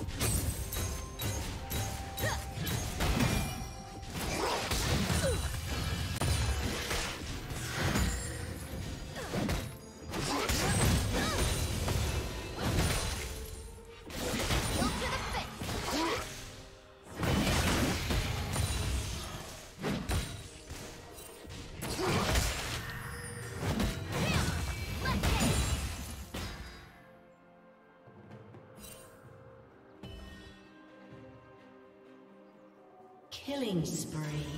OK。Killing spree.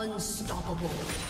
Unstoppable.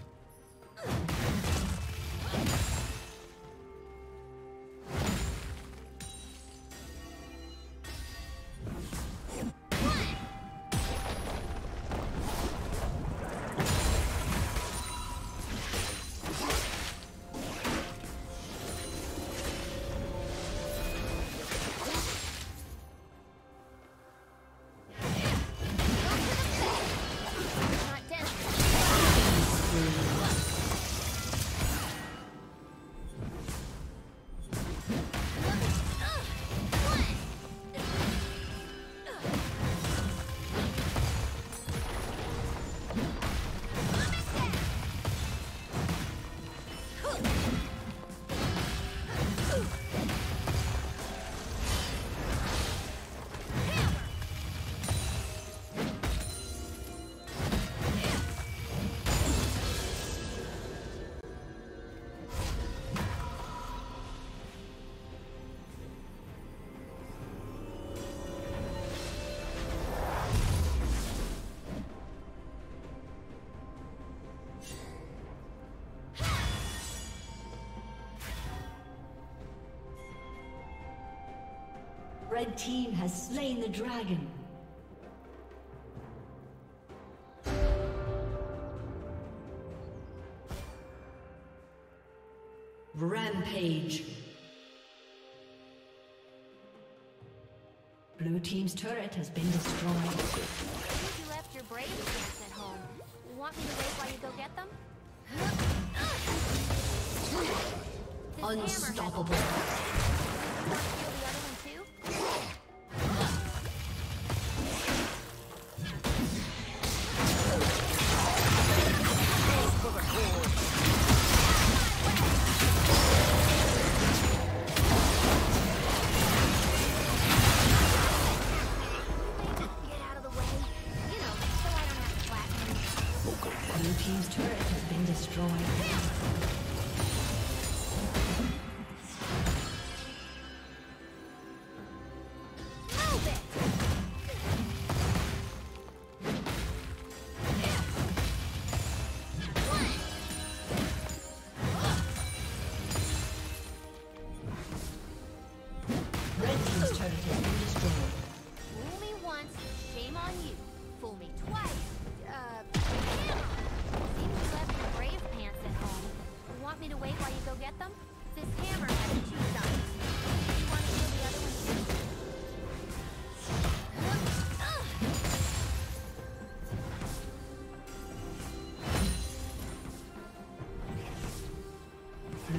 Red team has slain the dragon. Rampage. Blue team's turret has been destroyed. You left your brave pants at home. Want me to wait while you go get them? This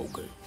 Okay.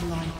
Godlike.